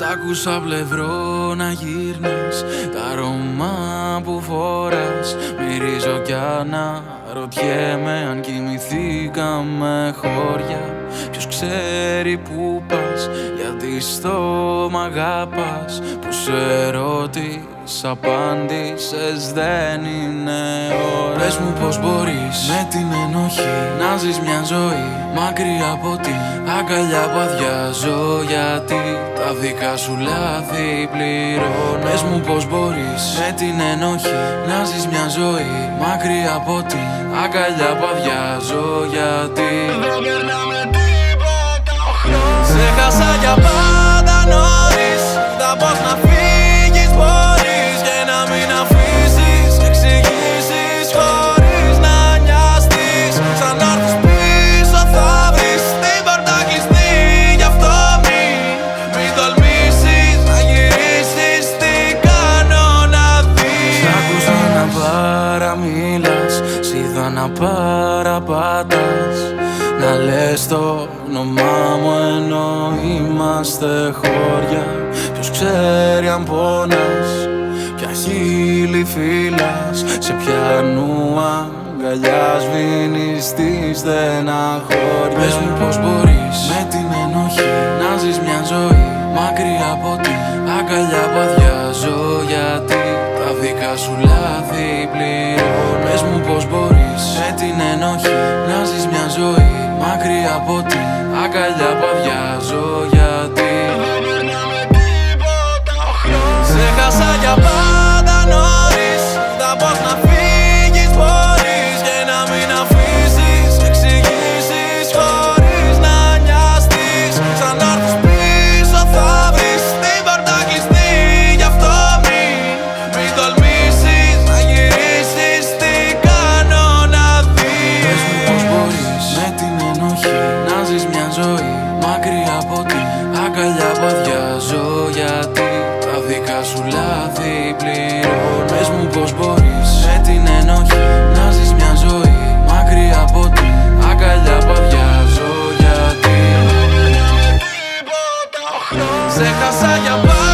Σ' άκουσα πλευρό να γύρνεις Τα αρώμα που φοράς. Μυρίζω κι αναρωτιέμαι Αν κοιμηθήκαμε χώρια. Ποιος ξέρει που πας Γιατί στο μ' αγάπας Που σε ρώτης απάντησες δεν είναι ώρα. Πες μου πως μπορείς με την ενοχή Να ζεις μια ζωή μακριά από την αγκαλιά που αδειάζω Γιατί τα δικά σου λάθη πληρώνω Πες μου πως μπορείς. Με την ενοχή Να ζεις μια ζωή μακριά από την αγκαλιά που αδειάζω Γιατί δεν περνάμε παραπατάς να λες το όνομά μου ενώ είμαστε χώρια. Ποιος ξέρει αν πόνας Ποια χείλη φύλας Σε ποια νου αγκαλιάς σβήνεις της στεναχώρια Πες μου πως μπορείς με την ενοχή από την αγκαλιά δικά σου λάθη πληρώνω Πες μου πως μπορείς. Με την ενοχή να ζεις μια ζωή Μακριά από την αγκαλιά παδιάζω γιατί. Τίποτα Σε χάσα για πάντα.